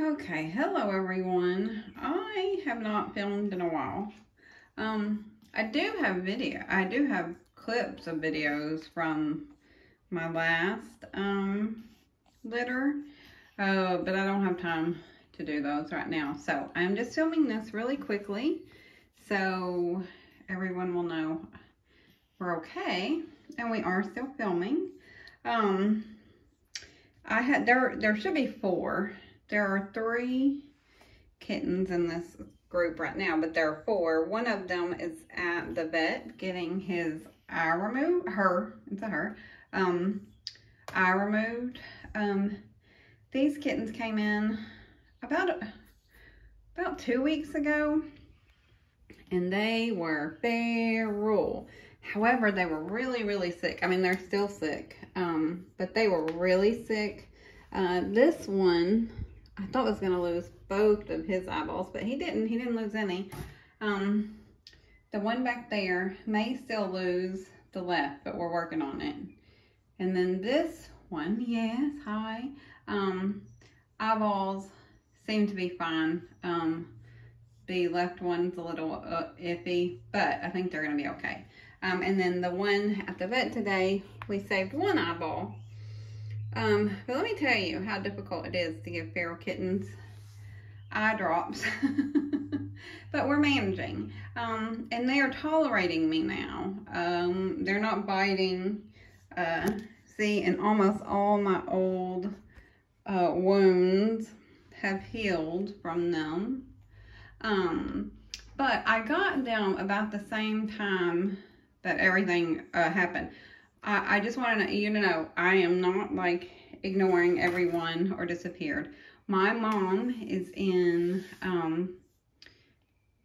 Okay, hello everyone. I have not filmed in a while. Um, I do have video. I do have clips of videos from my last um litter, uh, but I don't have time to do those right now. So I'm just filming this really quickly, so everyone will know we're okay and we are still filming. Um, I had there. There should be four there are three kittens in this group right now, but there are four. One of them is at the vet getting his eye removed, her, it's a her, um, eye removed. Um, these kittens came in about, about two weeks ago, and they were feral. However, they were really, really sick. I mean, they're still sick, um, but they were really sick. Uh, this one I thought was going to lose both of his eyeballs, but he didn't. He didn't lose any. Um, the one back there may still lose the left, but we're working on it. And then this one, yes, hi. Um, eyeballs seem to be fine. Um, the left one's a little uh, iffy, but I think they're going to be okay. Um, and then the one at the vet today, we saved one eyeball. Um, but let me tell you how difficult it is to give feral kittens eye drops. but we're managing. Um, and they are tolerating me now. Um, they're not biting. Uh, see, and almost all my old uh, wounds have healed from them. Um, but I got them about the same time that everything uh, happened. I, I just want to you to know I am not like ignoring everyone or disappeared. My mom is in um,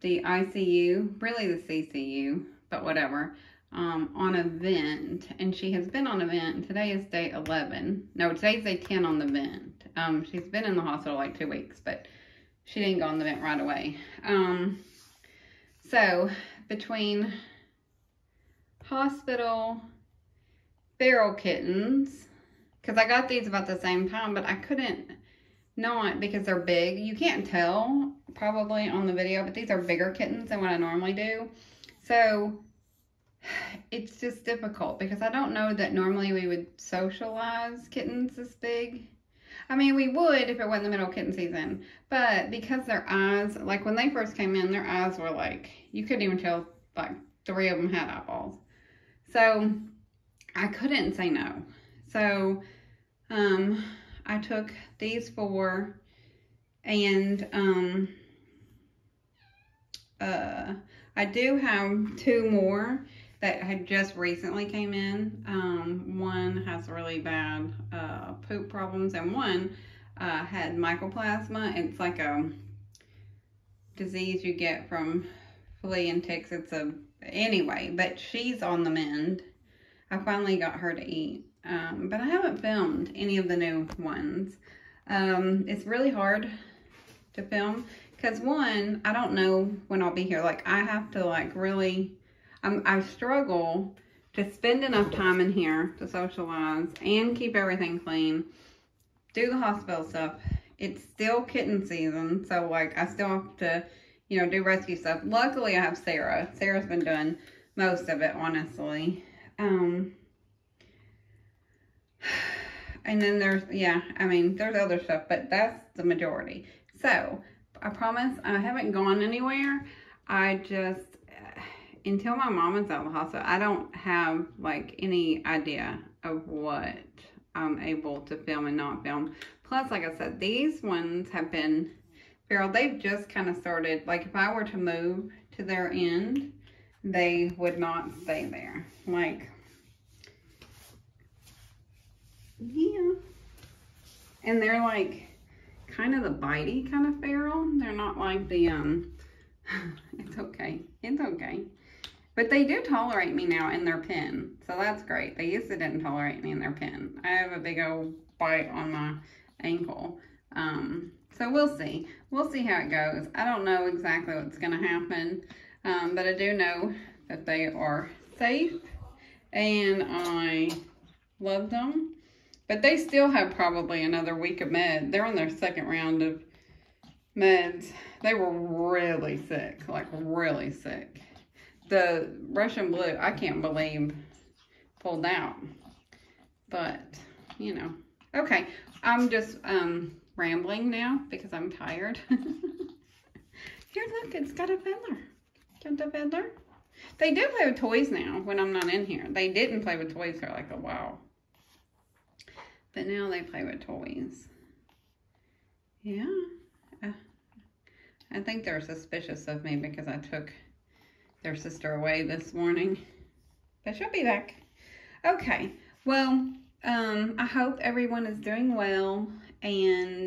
the ICU, really the CCU, but whatever, um, on a vent. And she has been on a vent. Today is day 11. No, today's day 10 on the vent. Um, she's been in the hospital like two weeks, but she didn't go on the vent right away. Um, so between hospital, feral kittens, because I got these about the same time, but I couldn't not because they're big. You can't tell probably on the video, but these are bigger kittens than what I normally do. So it's just difficult because I don't know that normally we would socialize kittens this big. I mean, we would if it wasn't the middle kitten season, but because their eyes, like when they first came in, their eyes were like, you couldn't even tell, like three of them had eyeballs. So I couldn't say no. So um, I took these four and um, uh, I do have two more that had just recently came in. Um, one has really bad uh, poop problems and one uh, had mycoplasma. It's like a disease you get from flea and ticks. It's a, anyway, but she's on the mend. I finally got her to eat. Um, but I haven't filmed any of the new ones. Um, it's really hard to film because one, I don't know when I'll be here. Like I have to like really, I'm, I struggle to spend enough time in here to socialize and keep everything clean, do the hospital stuff. It's still kitten season. So like I still have to, you know, do rescue stuff. Luckily I have Sarah. Sarah's been doing most of it, honestly. Um, and then there's, yeah, I mean, there's other stuff, but that's the majority. So, I promise I haven't gone anywhere. I just, until my mom is out of the hospital, I don't have, like, any idea of what I'm able to film and not film. Plus, like I said, these ones have been feral. They've just kind of started, like, if I were to move to their end, they would not stay there. Like, yeah. And they're like kind of the bitey kind of feral. They're not like the, um, it's okay. It's okay. But they do tolerate me now in their pen. So that's great. They used to didn't tolerate me in their pen. I have a big old bite on my ankle. Um, so we'll see. We'll see how it goes. I don't know exactly what's going to happen. Um, but I do know that they are safe. And I love them. But they still have probably another week of med. They're on their second round of meds. They were really sick, like really sick. The Russian blue, I can't believe pulled out. But, you know. Okay, I'm just um rambling now because I'm tired. Here, look, it's got a feather. The. They do play with toys now when I'm not in here. They didn't play with toys for like a while. But now they play with toys. Yeah. Uh, I think they're suspicious of me because I took their sister away this morning. But she'll be back. Okay. Well, um, I hope everyone is doing well and